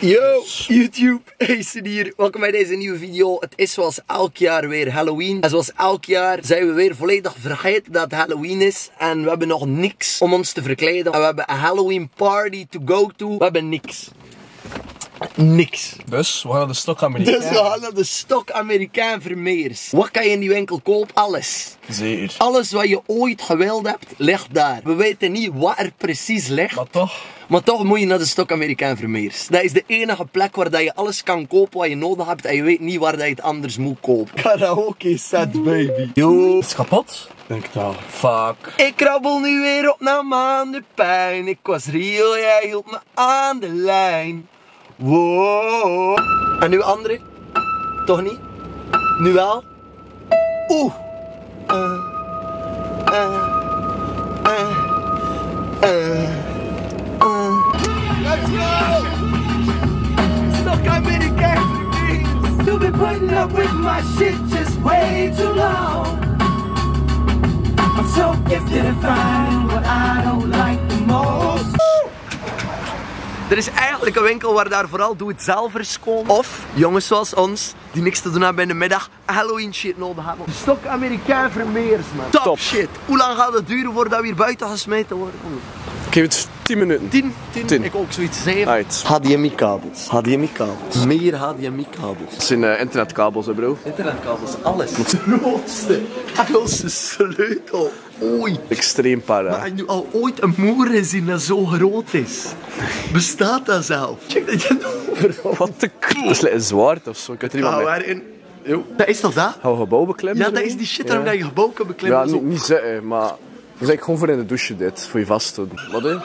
Yo, YouTube, hey hier. Welkom bij deze nieuwe video. Het is zoals elk jaar weer Halloween. En zoals elk jaar zijn we weer volledig vergeten dat Halloween is. En we hebben nog niks om ons te verkleden. En we hebben een Halloween party to go to. We hebben niks. Niks. Dus, we gaan naar de stok Amerikaan. Dus we gaan naar de stok Amerikaan Vermeers. Wat kan je in die winkel kopen? Alles. Zeker. Alles wat je ooit gewild hebt, ligt daar. We weten niet wat er precies ligt. Maar toch, Maar toch moet je naar de stok Amerikaan Vermeers. Dat is de enige plek waar dat je alles kan kopen wat je nodig hebt en je weet niet waar dat je het anders moet kopen. Karaoke set baby. Yo. is het kapot? Denk het wel. Fuck. Ik krabbel nu weer op naar maandenpijn. Ik was real, jij hield me aan de lijn. Wow. En nu andere? Toch niet? Nu wel? Oeh. Let's go! Stok Amerikaan Vermeers. You've been putting up with my shit just way too long. I'm so gifted at finding what I don't like the. Er is eigenlijk een winkel waar daar vooral doe-het-zelvers komen. Of jongens zoals ons, die niks te doen hebben in de middag, Halloween shit nodig hebben. Stok Amerikaan Vermeers, man. Top, Top. shit. Hoe lang gaat het duren voordat we hier buiten gesmeten worden? Ik geef het 10 minuten. 10, 10, Tien. ik ook zoiets. 7. Right. HDMI-kabels. HDMI-kabels. Meer HDMI-kabels. Dat zijn eh, internetkabels, hè, bro. Internetkabels, alles. De grootste Engelse sleutel ooit. Extreem para. Maar heb je al ooit een moer gezien dat zo groot is? Bestaat dat zelf? Check dat je het overal Wat de k... Dat is like een zwaard of zo. Ik weet er iemand mee. waarin? Dat is toch dat? Gaan we gebouw beklimmen? Ja, dat is die shit waarom dat je gebouw kan beklimmen. Ja, niet, niet zitten, maar... Dat is eigenlijk gewoon voor in de douche dit. Voor je vast te doen. Wat hè?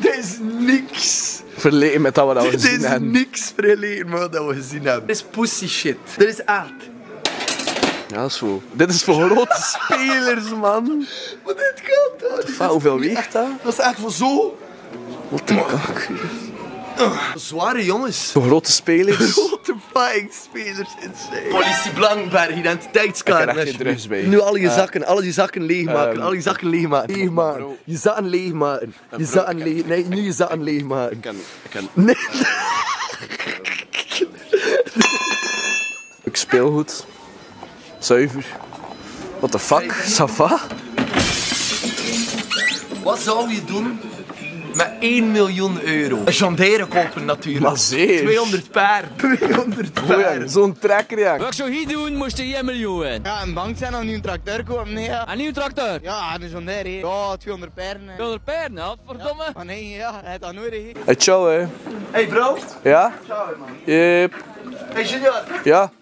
Dit is niks. Verleden met dat we dat we Dit gezien is hebben. niks vergeleken met wat we gezien hebben. Dit is pussy shit. Dit is echt. Ja, dat is zo. Dit is voor grote spelers, man. Maar dit kan toch? Hoeveel weegt echt- dat? Dat is echt voor zo Wat de kak. Zware jongens. Grote spelers. Grote fucking spelers in zee. Politie Blankenberg, identiteitskaart. Ik heb echt bij. Nu al je Eh, zakken, al je zakken leegmaken, ehm, al je zakken leegmaken. Leegmaken. bro. Je zakken leegmaken. Je zakken ik leeg... Nee, nu je zakken leegmaken. Ik kan... Ik kan... Nee. Ik speel goed. Zuiver. What the fuck? Sava? Wat zou je doen met 1 miljoen euro? Een Jandere kopen natuurlijk. Maar zeer. 200 per. 200 Oh ja, per. zo'n trekker ja. Wat ik zou hier doen, moest je 1 miljoen winnen. Ja, een bank zijn nu een tracteur kopen, nee ja. Een nieuwe tractor. Ja, een John Deere, hè. Ja, 200 peren. hè. 200 per, nou, verdomme. Maar nee, ja, hij heeft dat nodig. hè. Hey, ciao hè. Hey bro. Ja? Yep. Hey junior. Ja?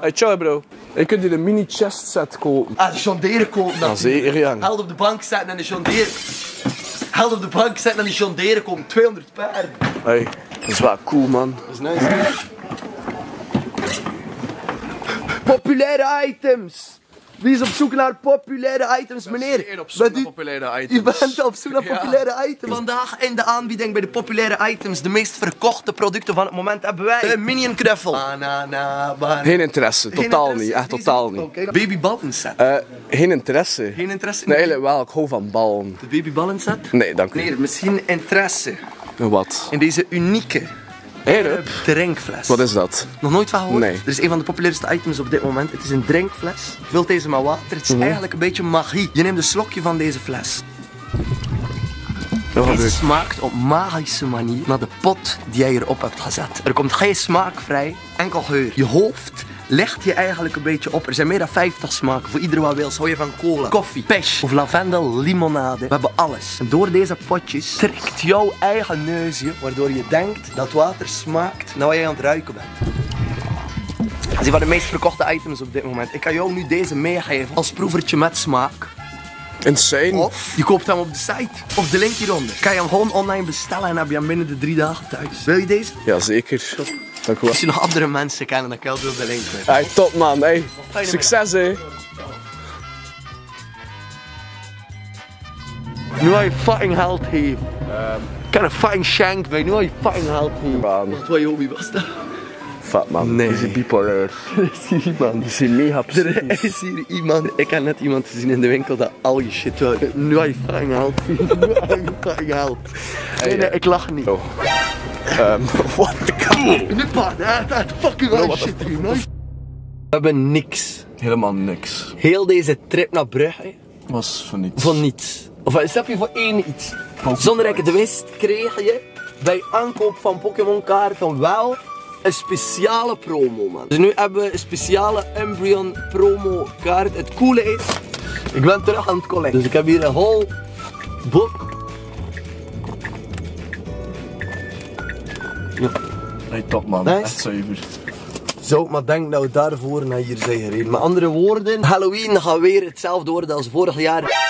Hey, ciao bro. Je kunt hier een mini chest set kopen. Ah, de Jandere kopen Ja, natuurlijk. zeker ja. Held op de bank zetten en de Jandere... Held op de bank zetten en de Jandere kopen. 200 per. Hey, dat is wel cool man. Dat is nice. Populaire items. Wie is op zoek naar populaire items, meneer? Bent u- populaire Je bent op zoek naar Ja. populaire items. Vandaag in de aanbieding bij de populaire items, de meest verkochte producten van het moment, hebben wij de Minion Knuffel. Banana, banana. Geen interesse, Geen totaal interesse? niet. Echt totaal niet? Baby ballen set. Eh, geen interesse. Geen interesse in Nee, eigenlijk wel. Ik hou van ballen. de baby ballen set? Nee, dank u. Meneer, misschien interesse Wat? in deze unieke Hey, drinkfles. Wat is dat? Nog nooit van gehoord? Nee. Er is een van de populairste items op dit moment. Het is een drinkfles. Vult deze met water. Het is Mhm. eigenlijk een beetje magie. Je neemt een slokje van deze fles. Gebeurt? smaakt op magische manier naar de pot die jij erop hebt gezet. Er komt geen smaak vrij, enkel geur. Je hoofd legt je eigenlijk een beetje op. Er zijn meer dan 50 smaken. Voor ieder wat wil. Hou je van cola, koffie, pesh of lavendel, limonade. We hebben alles. En door deze potjes trekt jouw eigen neusje, waardoor je denkt dat water smaakt naar wat jij aan het ruiken bent. Dat is een van de meest verkochte items op dit moment. Ik kan jou nu deze meegeven als proevertje met smaak. Insane. Of je koopt hem op de site. Of de link hieronder. Kan je hem gewoon online bestellen en heb je hem binnen de drie dagen thuis. Wil je deze? Jazeker. Als je nog andere mensen kennen, dan kan je op de link met. Hey, top man. Hey. Succes hè. Nu je fucking held heeft. Ik kan een fucking shank bij. Nu je fucking held heeft. Man. Wat wat je hobby was dat? fuck man. Nee. Die is bipolair. Er is hier iemand. Is mega Er is hier iemand. Ik heb net iemand gezien in de winkel dat al je shit wil. Nu heb je fucking help. Nu heb je fucking help. Nee, nee, ik lach niet. Oh. Ehm, what the fuck? Nu pa, dat dat fucking je shit hier. nice. We hebben niks. Helemaal niks. Heel deze trip naar Brugge Was van niets. voor niets. Of eh, snap je voor één iets. Zonder dat ik het wist, kreeg je bij aankoop van Pokémon kaarten wel een speciale promo, man. Dus nu hebben we een speciale Embryon promo kaart. Het coole is, ik ben terug aan het collecten. Dus ik heb hier een whole book. Hey, top man. Nice. Echt zuiver. Zo, maar denk dat we daarvoor naar hier zijn gereden. Met andere woorden, Halloween gaat weer hetzelfde worden als vorig jaar.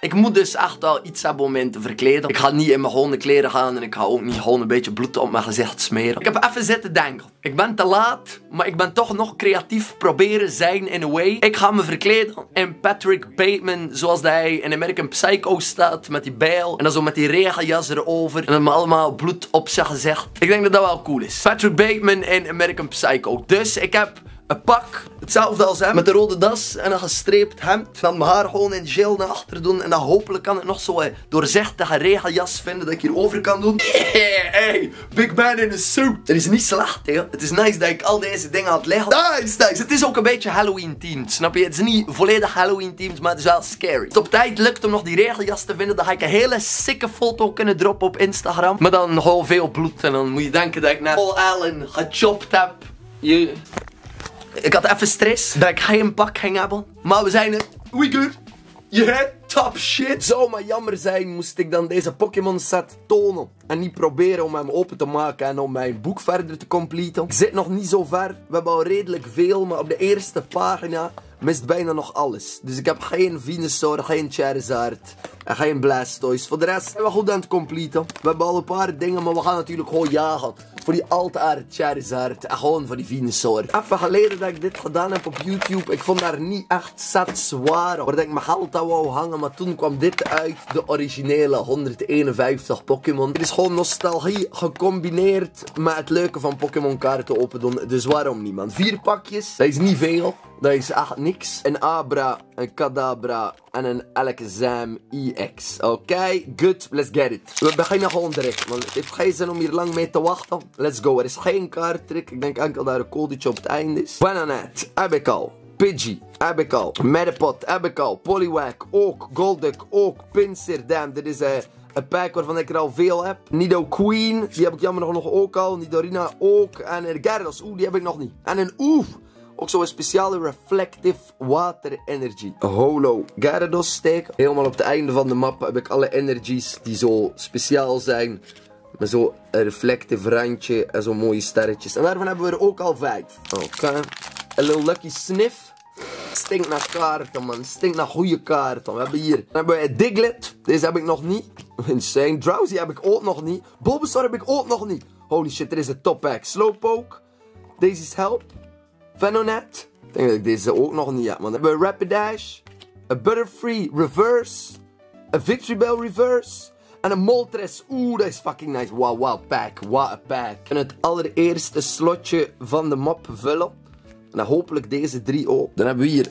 Ik moet dus echt wel iets hebben om in te verkleden. Ik ga niet in mijn gewone kleren gaan en ik ga ook niet gewoon een beetje bloed op mijn gezicht smeren. Ik heb even zitten denken. Ik ben te laat, maar ik ben toch nog creatief proberen zijn in a way. Ik ga me verkleden in Patrick Bateman, zoals hij in American Psycho staat, met die bijl. En dan zo met die regenjas erover. En dan allemaal bloed op zijn gezicht. Ik denk dat dat wel cool is. Patrick Bateman in American Psycho. Dus ik heb een pak, hetzelfde als hem, met een rode das en een gestreept hemd. Dan mijn haar gewoon in gel naar achter doen. En dan hopelijk kan ik nog zo'n doorzichtige regenjas vinden dat ik hier over kan doen. Yeah, hey, big man in a suit. Het is niet slecht, hè. Het is nice dat ik al deze dingen had liggen. Nice, nice. Het is ook een beetje Halloween themed, snap je? Het is niet volledig Halloween themed, maar het is wel scary. Het op tijd lukt om nog die regenjas te vinden, dan ga ik een hele sikke foto kunnen droppen op Instagram. Maar dan gewoon veel bloed en dan moet je denken dat ik net Paul Allen gechopt heb. Je... Ik had even stress dat ik geen pak ging hebben. Maar we zijn er. We good. Yeah, top shit. Zou maar jammer zijn moest ik dan deze Pokémon set tonen. En niet proberen om hem open te maken en om mijn boek verder te completen. Ik zit nog niet zo ver. We hebben al redelijk veel, maar op de eerste pagina mist bijna nog alles. Dus ik heb geen Venusaur, geen Charizard en geen Blastoise. Voor de rest zijn we goed aan het completen. We hebben al een paar dingen, maar we gaan natuurlijk gewoon jagen. Voor die Altaar Charizard en gewoon voor die Venusaur. Even geleden dat ik dit gedaan heb op YouTube. Ik vond daar niet echt zat zwaar. Waar ik mijn geld aan wou hangen. Maar toen kwam dit uit. De originele 151 Pokémon. Het is gewoon nostalgie gecombineerd met het leuke van Pokémon kaarten open doen. Dus waarom niet man? Vier pakjes. Dat is niet veel. Dat is echt niks. Een Abra, een Kadabra en een Alakazam EX. Oké, good. Let's get it. We beginnen gewoon direct, man. Het heeft geen zin om hier lang mee te wachten. Let's go. Er is geen kaarttrick. Ik denk enkel dat er een codetje op het einde is. Bananette, heb ik al. Pidgey, heb ik al. Metapod, heb ik al. Poliwag, ook. Golduck, ook. Pinsir, damn. Dit is eh, een pack waarvan ik er al veel heb. Nido Queen, die heb ik jammer nog ook al. Nidorina ook. En een Gyarados, oeh, die heb ik nog niet. En een oeh. Ook zo'n speciale Reflective Water Energy. Holo Gyarados steek. Helemaal op het einde van de map heb ik alle energies die zo speciaal zijn. Met zo'n reflective randje en zo'n mooie sterretjes. En daarvan hebben we er ook al vijf. Oké. Een little lucky sniff. Stinkt naar kaarten, man. Stinkt naar goede kaarten. We hebben hier dan hebben we Diglett. Deze heb ik nog niet. Insane. Drowsy heb ik ook nog niet. Bulbasaur heb ik ook nog niet. Holy shit, er is een top pack. Slowpoke. Deze is Help. Venonet. Ik denk dat ik deze ook nog niet heb. Man. Dan hebben we Rapidash. Een Butterfree Reverse. Een Victory Bell Reverse. En een Moltres. Oeh, dat is fucking nice. Wow, wow, pack. What a pack. En het allereerste slotje van de map vullen. En dan hopelijk deze drie ook. Dan hebben we hier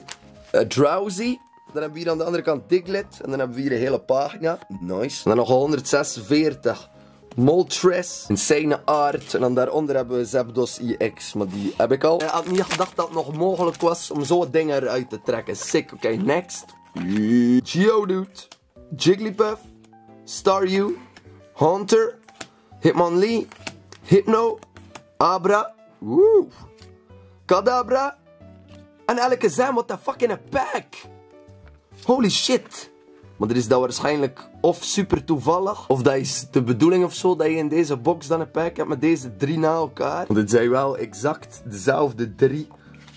eh, Drowsy. Dan hebben we hier aan de andere kant Diglett. En dan hebben we hier een hele pagina. Nice. En dan nog 146. Moltres. Insane art. En dan daaronder hebben we Zapdos EX. Maar die heb ik al. Ik had niet gedacht dat het nog mogelijk was om zo'n ding eruit te trekken. Sick. Oké, next. Geodude. Jigglypuff. Staryu. Haunter. Hitmonlee. Hypno. Abra. Kadabra. En elke what the fuck in a pack. Holy shit. Maar er is dat waarschijnlijk of super toevallig. Of dat is de bedoeling of zo. Dat je in deze box dan een pack hebt met deze drie na elkaar. Want het zijn wel exact dezelfde drie.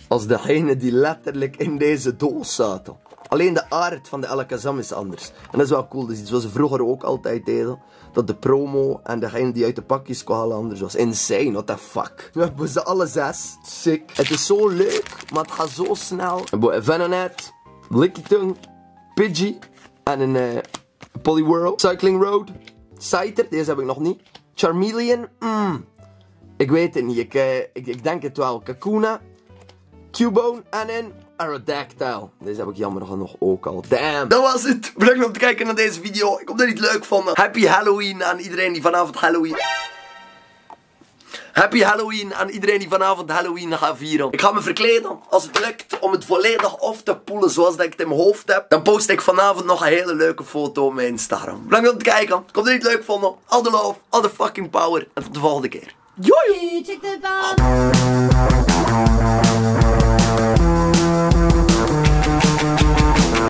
Als degene die letterlijk in deze doos zaten. Alleen de aard van de Alakazam is anders. En dat is wel cool. Dat is iets wat ze vroeger ook altijd deden. Dat de promo en degene die uit de pakjes kwamen anders was. Insane, what the fuck. We hebben ze alle zes. Sick. Het is zo leuk, maar het gaat zo snel. We hebben Venonet, Lickitung, Pidgey en een eh Poliwhirl. Cycling Road, Scyther, deze heb ik nog niet. Charmeleon, mm. Ik weet het niet. Ik, eh, ik, ik denk het wel. Kakuna, Cubone en een Aerodactyl. Deze heb ik jammer genoeg ook al. Damn. Dat was het. Bedankt om te kijken naar deze video. Ik hoop dat je het leuk vond. Happy Halloween aan iedereen die vanavond Halloween... Happy Halloween aan iedereen die vanavond Halloween gaat vieren. Ik ga me verkleden. Als het lukt om het volledig af te poelen zoals dat ik het in mijn hoofd heb. Dan post ik vanavond nog een hele leuke foto op mijn Instagram. Bedankt om te kijken. Ik hoop dat je het leuk vond. All the love, all the fucking power. En tot de volgende keer. Jojo! Check the bomb.